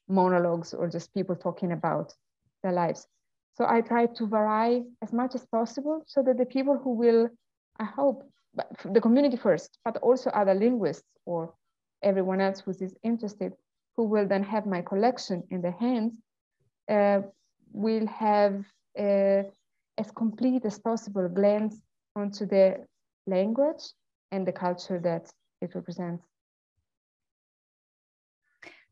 monologues or just people talking about their lives. So I try to vary as much as possible so that the people who will, I hope, the community first, but also other linguists or everyone else who is interested, who will then have my collection in their hands, uh, will have uh, as complete as possible glance onto the language and the culture that it represents.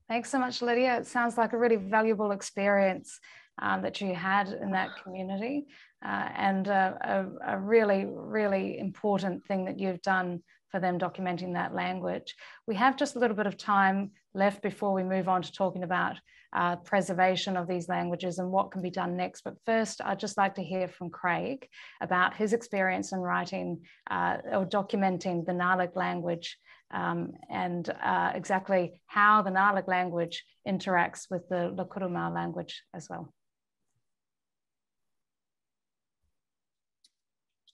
Thanks so much, Lidia. It sounds like a really valuable experience um, that you had in that community uh, and a, a, really, really important thing that you've done for them documenting that language. We have just a little bit of time left before we move on to talking about uh, preservation of these languages and what can be done next. But first, I'd just like to hear from Craig about his experience in writing uh, or documenting the Nalik language um, and uh, exactly how the Nalik language interacts with the Lakurumau language as well.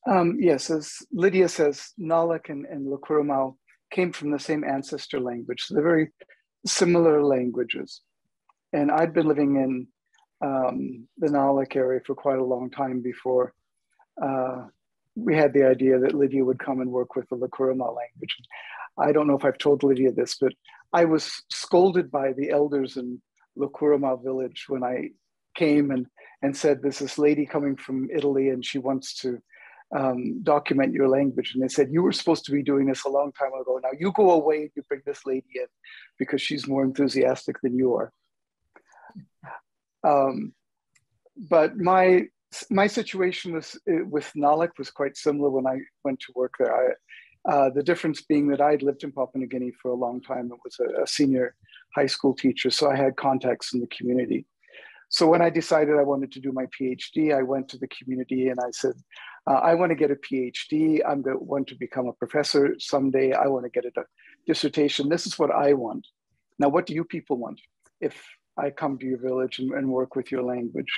Um, yes, as Lidia says, Nalik and, and came from the same ancestor language. So they're very similar languages. And I'd been living in um, the Nalik area for quite a long time before uh, we had the idea that Lidia would come and work with the Lakurumau language. I don't know if I've told Lidia this, but I was scolded by the elders in Lakurumau village when I came and, and said, there's this lady coming from Italy and she wants to um, document your language. And they said, you were supposed to be doing this a long time ago. Now you go away and you bring this lady in because she's more enthusiastic than you are. Um, but my my situation was with Nalik was quite similar when I went to work there. I, uh, the difference being that I'd lived in Papua New Guinea for a long time and was a, a, senior high school teacher, so I had contacts in the community. So when I decided I wanted to do my PhD, I went to the community and I said, uh, I want to get a PhD. I'm going to want to become a professor someday. I want to get a dissertation. This is what I want. Now, what do you people want? If I come to your village and, and work with your language.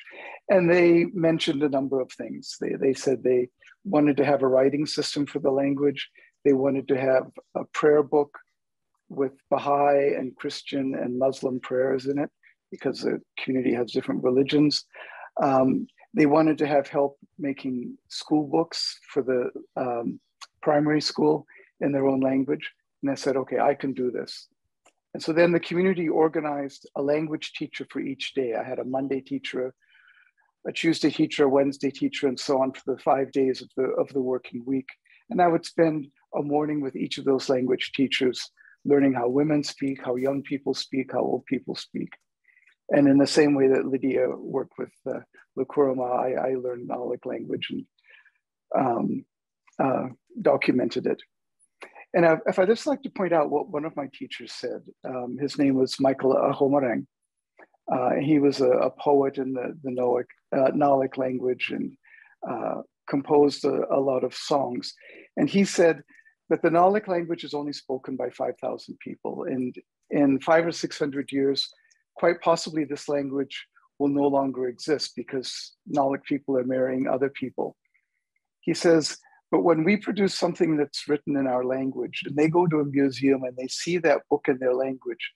And they mentioned a number of things. They, they said they wanted to have a writing system for the language. They wanted to have a prayer book with Baha'i and Christian and Muslim prayers in it because the community has different religions. Um, they wanted to have help making school books for the um, primary school in their own language. And I said, okay, I can do this. And so then the community organized a language teacher for each day. I had a Monday teacher, a Tuesday teacher, a Wednesday teacher, and so on for the five days of the, of the working week. And I would spend a morning with each of those language teachers, learning how women speak, how young people speak, how old people speak. And in the same way that Lidia worked with uh, Lakurumau, I, I learned Nalik language and um, uh, documented it. And if I'd just like to point out what one of my teachers said, um, his name was Michael Ahomarang. Uh, he was a, a, poet in the, the Nalik, uh, Nalik language and uh, composed a, a, lot of songs. And he said that the Nalik language is only spoken by 5,000 people. And in five or 600 years, quite possibly this language will no longer exist because Nalik people are marrying other people. He says, but when we produce something that's written in our language and they go to a museum and they see that book in their language,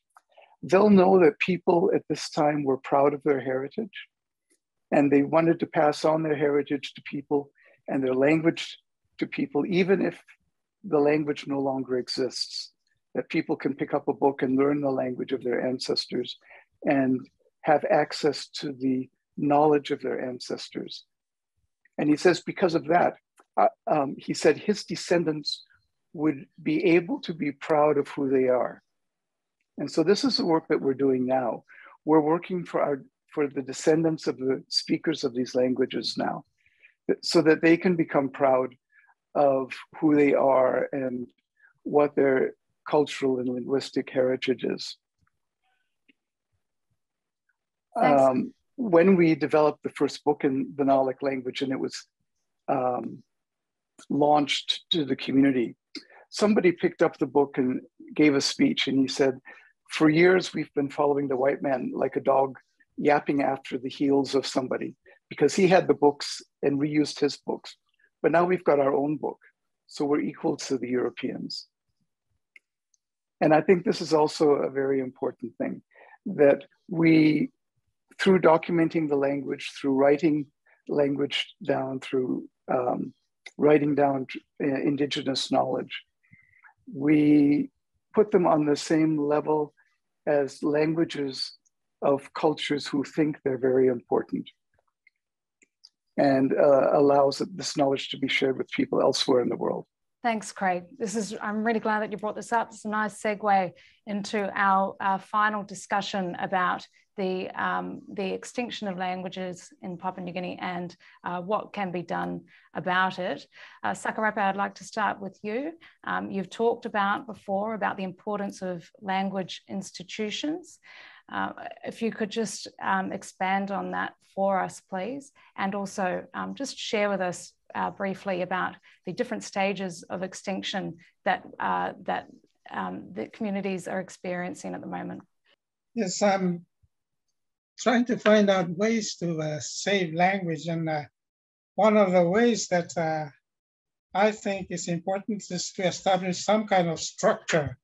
they'll know that people at this time were proud of their heritage and they wanted to pass on their heritage to people and their language to people, even if the language no longer exists, that people can pick up a book and learn the language of their ancestors and have access to the knowledge of their ancestors. And he says, because of that, uh, um, he said his descendants would be able to be proud of who they are. And so this is the work that we're doing now. We're working for our for the descendants of the speakers of these languages now, so that they can become proud of who they are and what their cultural and linguistic heritages. Um, when we developed the first book in the Nalik language and it was um, launched to the community, somebody picked up the book and gave a speech and he said, for years we've been following the white man like a dog yapping after the heels of somebody because he had the books and we used his books. But now we've got our own book. So we're equal to the Europeans. And I think this is also a very important thing that we, through documenting the language, through writing language down, through um, writing down uh, indigenous knowledge, we put them on the same level as languages of cultures who think they're very important and uh, allows this knowledge to be shared with people elsewhere in the world. Thanks, Craig. This is, I'm really glad that you brought this up. It's a nice segue into our, our final discussion about the, um, the extinction of languages in Papua New Guinea and uh, what can be done about it. Uh, Sakarepe, I'd like to start with you. Um, you've talked about before about the importance of language institutions. Uh, if you could just um, expand on that for us, please, and also um, just share with us uh, briefly about the different stages of extinction that uh, that um, the communities are experiencing at the moment. Yes, I'm trying to find out ways to uh, save language, and uh, one of the ways that uh, I think is important is to establish some kind of structure,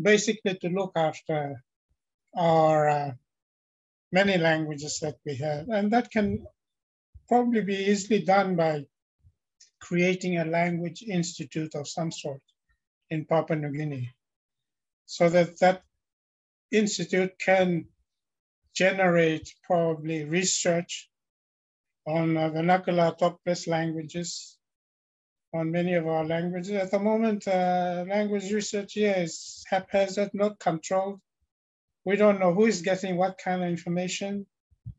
basically to look after our uh, many languages that we have. And that can probably be easily done by creating a language institute of some sort in Papua New Guinea so that that institute can generate probably research on uh, vernacular Tokples languages on many of our languages. At the moment, uh, language research here is haphazard, not controlled we don't know who is getting what kind of information,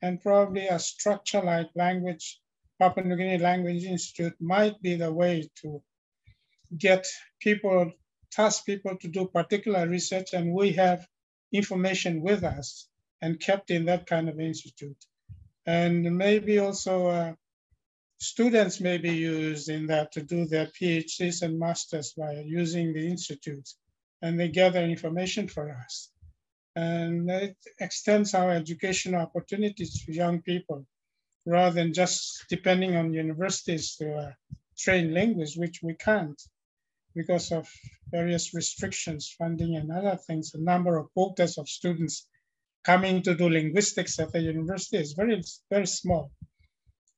and probably a structure like language, Papua New Guinea Language Institute might be the way to get people, task people to do particular research, and we have information with us and kept in that kind of institute. And maybe also uh, students may be used in that to do their PhDs and masters by using the institute, and they gather information for us and it extends our educational opportunities for young people rather than just depending on universities to uh, train linguists, which we can't because of various restrictions, funding and other things. The number of quotas of students coming to do linguistics at the university is very, very small.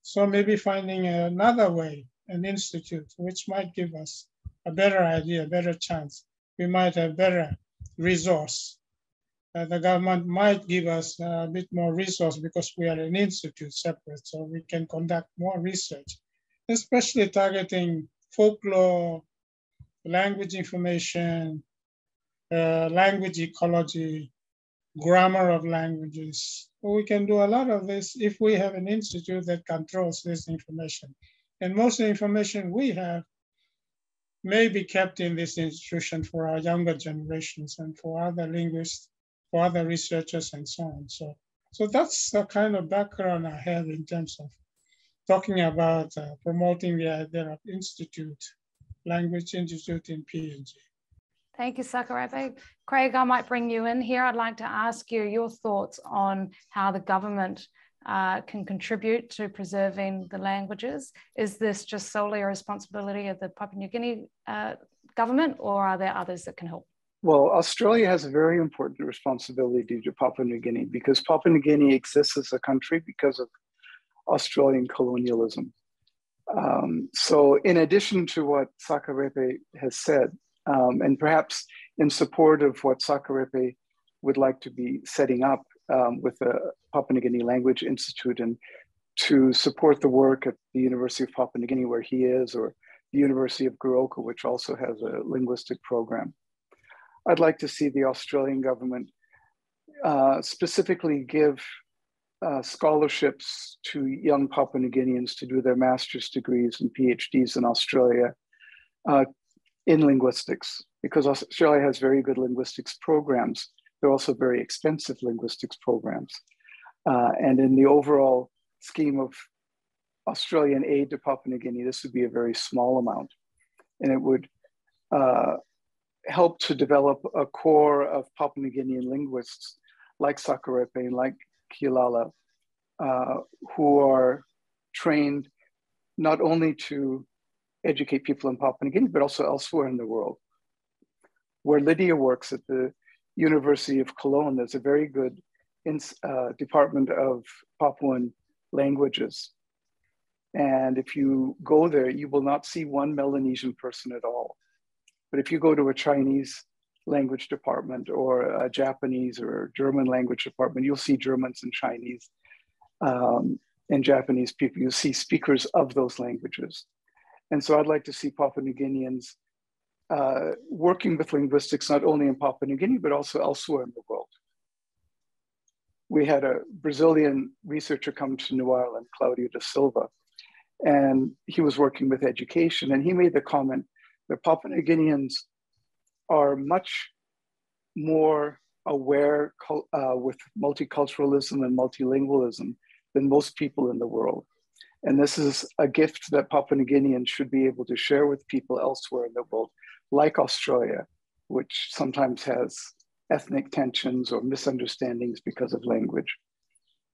So maybe finding another way, an institute, which might give us a better idea, a better chance. We might have better resource uh, the government might give us a bit more resource because we are an institute separate, so we can conduct more research, especially targeting folklore, language information, uh, language ecology, grammar of languages. We can do a lot of this if we have an institute that controls this information. And most of the information we have may be kept in this institution for our younger generations and for other linguists for other researchers and so on. So, so that's the kind of background I have in terms of talking about uh, promoting the idea of institute, language institute in PNG. Thank you, Sakarepe. Craig, I might bring you in here. I'd like to ask you your thoughts on how the government uh, can contribute to preserving the languages. Is this just solely a responsibility of the Papua New Guinea uh, government or are there others that can help? Well, Australia has a very important responsibility to Papua New Guinea because Papua New Guinea exists as a country because of Australian colonialism. Um, so, in addition to what Sakarepe has said, um, and perhaps in support of what Sakarepe would like to be setting up um, with the Papua New Guinea Language Institute and to support the work at the University of Papua New Guinea, where he is, or the University of Goroka, which also has a linguistic program. I'd like to see the Australian government uh, specifically give uh, scholarships to young Papua New Guineans to do their master's degrees and PhDs in Australia, uh, in linguistics because Australia has very good linguistics programs. They're also very expensive linguistics programs. Uh, and in the overall scheme of Australian aid to Papua New Guinea, this would be a very small amount. And it would uh, help to develop a core of Papua New Guinean linguists like Sakarepe and like Kilala, uh, who are trained not only to educate people in Papua New Guinea, but also elsewhere in the world. Where Lidia works at the University of Cologne, there's a very good in, uh, department of Papuan languages. And if you go there, you will not see one Melanesian person at all. But if you go to a Chinese language department or a Japanese or German language department, you'll see Germans and Chinese um, and Japanese people. You'll see speakers of those languages. And so I'd like to see Papua New Guineans uh, working with linguistics, not only in Papua New Guinea, but also elsewhere in the world. We had a Brazilian researcher come to New Ireland, Claudio da Silva, and he was working with education. And he made the comment that Papua New Guineans are much more aware uh, with multiculturalism and multilingualism than most people in the world. And this is a gift that Papua New Guineans should be able to share with people elsewhere in the world, like Australia, which sometimes has ethnic tensions or misunderstandings because of language.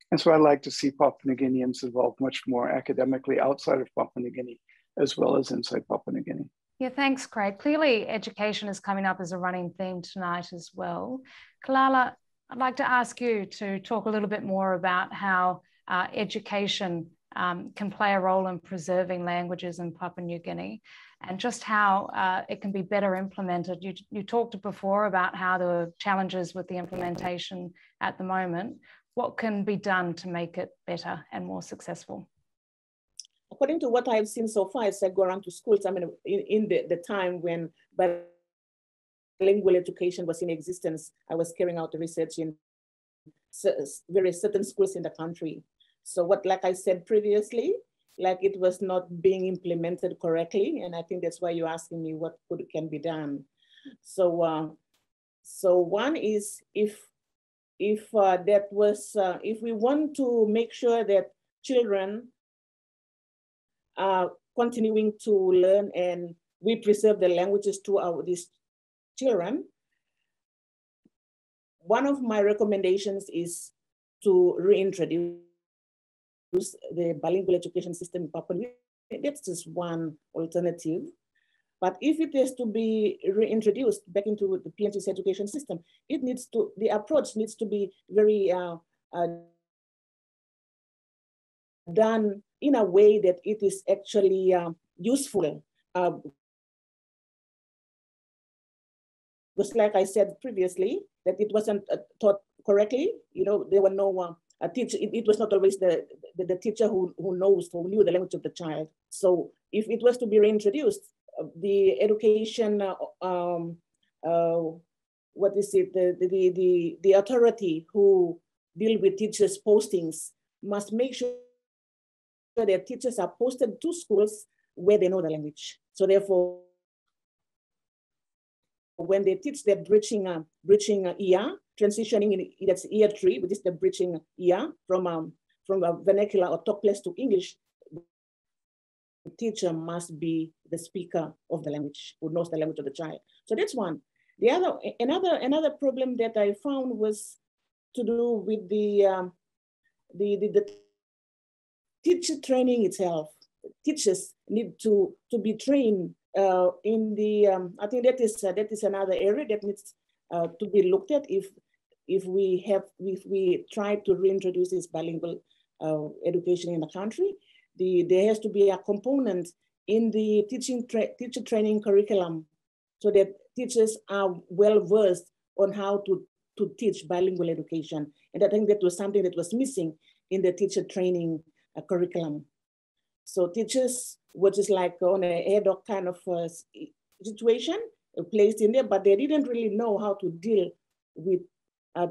And so I like to see Papua New Guineans involved much more academically outside of Papua New Guinea, as well as inside Papua New Guinea. Yeah, thanks, Craig. Clearly, education is coming up as a running theme tonight as well. Kilala, I'd like to ask you to talk a little bit more about how uh, education um, can play a role in preserving languages in Papua New Guinea and just how uh, it can be better implemented. You, you talked before about how there are challenges with the implementation at the moment. What can be done to make it better and more successful? according to what I've seen so far, I go around to schools, I mean, in, in the, the time when bilingual education was in existence, I was carrying out the research in very certain schools in the country. So what, like I said previously, like it was not being implemented correctly. And I think that's why you're asking me what could, can be done. So, uh, so one is if, if uh, that was, uh, if we want to make sure that children are continuing to learn and we preserve the languages to our these children. One of my recommendations is to reintroduce the bilingual education system in Papua New Guinea. That's just one alternative. But if it is to be reintroduced back into the PNG's education system, it needs to, the approach needs to be very uh, uh, done in a way that it is actually uh, useful. Uh, just like I said previously, that it wasn't uh, taught correctly. You know, there were no uh, a teacher. It, it, was not always the, the, the teacher who who knows who knew the language of the child. So if it was to be reintroduced, uh, the education, uh, um, what is it? The, the the the authority who deal with teachers' postings must make sure that their teachers are posted to schools where they know the language. So therefore, when they teach the bridging, uh, bridging uh, ER, transitioning in that's year three, which is the bridging ER from um, from a vernacular or Tokples to English, the teacher must be the speaker of the language, who knows the language of the child. So that's one. The other, another, another problem that I found was to do with the um, the, the, the teacher training itself, teachers need to, to be trained uh, in the, um, I think that is, uh, that is another area that needs uh, to be looked at if, if we have, if we try to reintroduce this bilingual uh, education in the country, the, there has to be a component in the teaching tra teacher training curriculum so that teachers are well versed on how to, to teach bilingual education. And I think that was something that was missing in the teacher training a curriculum. So teachers were just like on a ad hoc kind of uh, situation uh, placed in there, but they didn't really know how to deal with uh,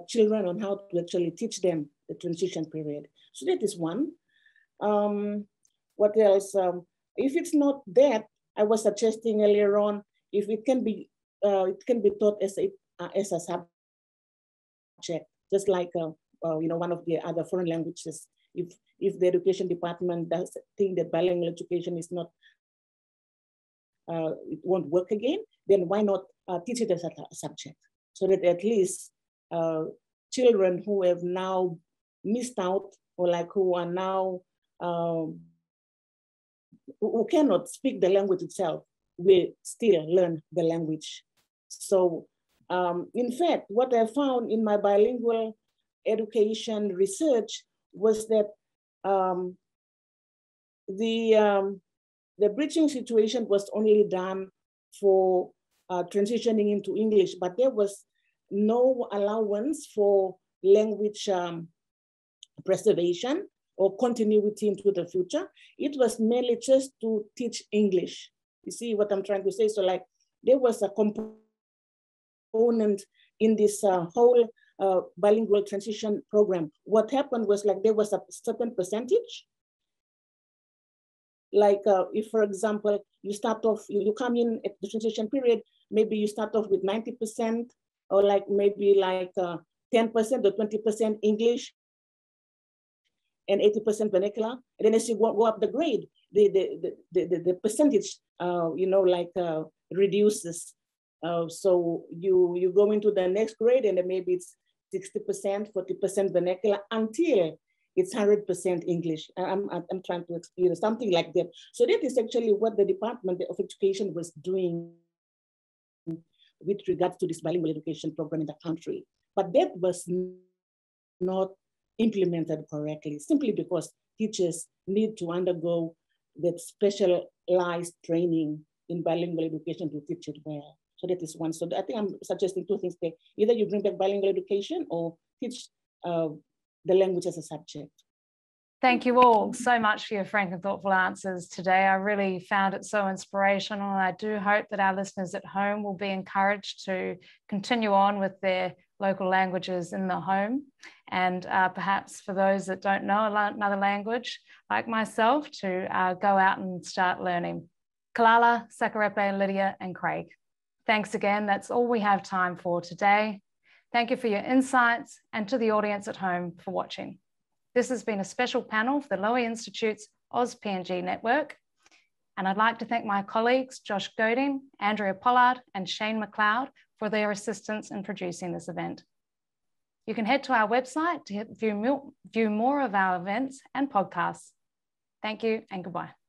children on how to actually teach them the transition period. So that is one. Um, what else? Um, if it's not that, I was suggesting earlier on, if it can be, uh, it can be taught as a, uh, as a subject, just like, uh, uh, you know, one of the other foreign languages. If, if the education department does think that bilingual education is not, uh, it won't work again, then why not uh, teach it as a, subject? So that at least children who have now missed out or like who are now um, who cannot speak the language itself will still learn the language. So um, in fact, what I found in my bilingual education research was that um, the, um, the bridging situation was only done for uh, transitioning into English, but there was no allowance for language um, preservation or continuity into the future. It was merely just to teach English. You see what I'm trying to say? So like there was a component in this uh, whole uh, bilingual transition program. What happened was like there was a certain percentage. Like uh, if, for example, you start off, you, you come in at the transition period, maybe you start off with 90% or like maybe like 10% uh, or 20% English, and 80% vernacular. And then as you go, go up the grade, the, the, the, the, the percentage, uh, you know, like uh, reduces. Uh, so you, you go into the next grade and then maybe it's 60%, 40% vernacular until it's 100% English. I'm, I'm trying to explain something like that. So that is actually what the Department of Education was doing with regards to this bilingual education program in the country. But that was not implemented correctly, simply because teachers need to undergo that specialized training in bilingual education to teach it well. So that is one. So I think I'm suggesting two things there. Either you bring back bilingual education or teach uh, the language as a subject. Thank you all so much for your frank and thoughtful answers today. I really found it so inspirational, and I do hope that our listeners at home will be encouraged to continue on with their local languages in the home. And uh, perhaps for those that don't know another language, like myself, to uh, go out and start learning. Kilala, Sakarepe, Lidia, and Craig. Thanks again. That's all we have time for today. Thank you for your insights and to the audience at home for watching. This has been a special panel for the Lowy Institute's AusPNG network. And I'd like to thank my colleagues, Josh Godin, Andrea Pollard, and Shane McLeod for their assistance in producing this event. You can head to our website to view more of our events and podcasts. Thank you and goodbye.